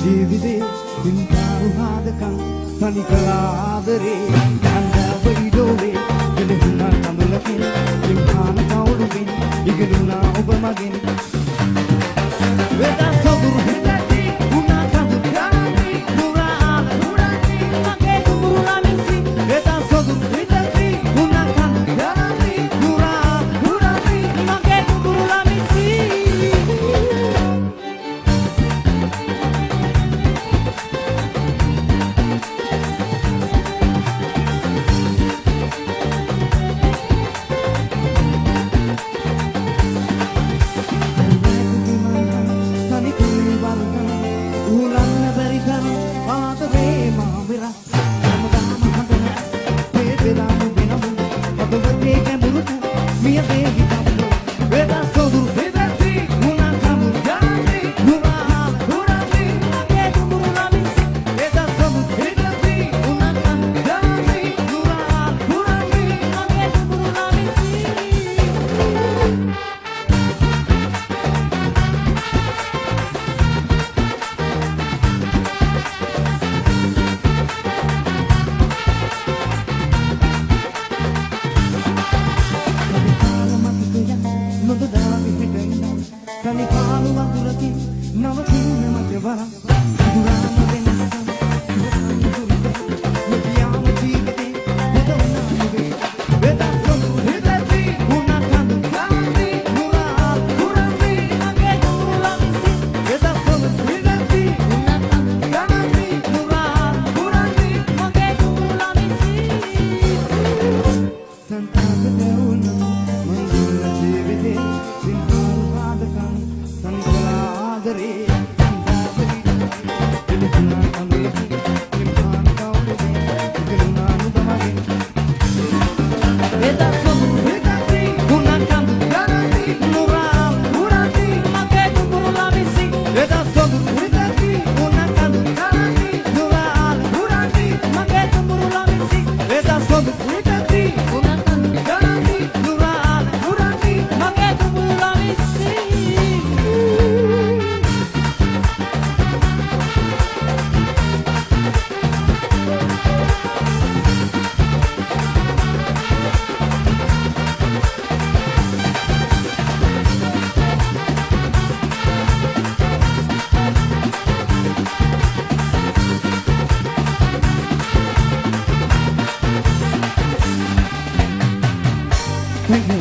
ජීවිතේ පින්තාරු හාදකම් තනි කලා ආදරේ අන්දාව ඉඩෝවේ ගෙලහුණා කමලකින් පින්හාන කවුළුමින් ඉගෙනුණා ඔබ මගින් Kali kamu waktu lagi Nama kini nama jebara Hiduran make me